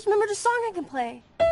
just remembered a song I can play.